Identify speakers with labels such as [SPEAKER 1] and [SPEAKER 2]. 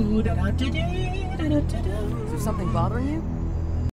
[SPEAKER 1] Is
[SPEAKER 2] there something bothering you?